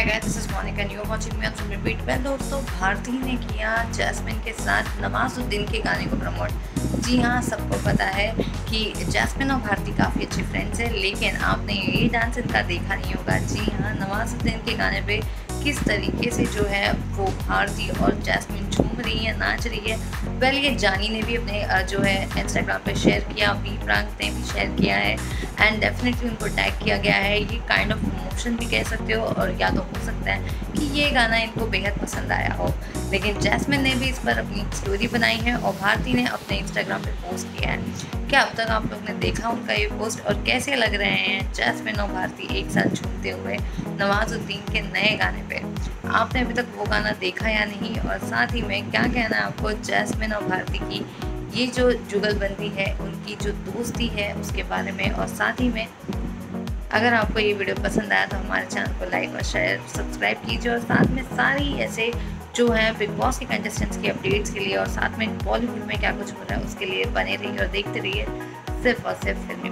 Hi guys this is Monica you are watching me on beat well दोस्तों भारती ने किया jasmine के साथ नवाजुद्दीन के गाने को प्रमोट जी हाँ सबको पता है कि जैस्मिन और भारती काफ़ी अच्छे फ्रेंड्स हैं, लेकिन आपने ये डांस इनका देखा नहीं होगा। जी हाँ नवाजुद्दीन के गाने पे किस तरीके से जो है वो भारती और जैस्मिन रही है नाच रही है। वेल ये जानी ने भी अपने जो है इंस्टाग्राम पे शेयर किया बी प्रांक ने भी शेयर किया है। एंड डेफिनेटली उनको टैग किया गया है। ये काइंड ऑफ़ इमोशन भी कह सकते हो और या तो हो सकता है कि ये गाना इनको बेहद पसंद आया हो। लेकिन जैस्मिन ने भी इस पर अपनी स्टोरी बनाई है और भारती ने अपने इंस्टाग्राम पे पोस्ट किया है। क्या अब तक आप लोग ने देखा उनका ये पोस्ट और कैसे लग रहे हैं जैस्मिन और भारती एक साथ झूमते हुए नवाजुद्दीन के नए गाने पे? आपने अभी तक वो गाना देखा या नहीं? और साथ ही में क्या कहना है आपको जैस्मिन और भारती की? ये जो जुगलबंदी है, उनकी जो दोस्ती है, उसके बारे में और साथ ही में अगर आपको ये वीडियो पसंद आया तो हमारे चैनल को लाइक और शेयर सब्सक्राइब कीजिए और साथ में सारी ऐसे जो है बिग बॉस के कंटेस्टेंट्स की अपडेट्स के लिए और साथ में बॉलीवुड में क्या कुछ हो रहा है उसके लिए बने रहिए और देखते रहिए सिर्फ़ और सिर्फ़ फिल्मी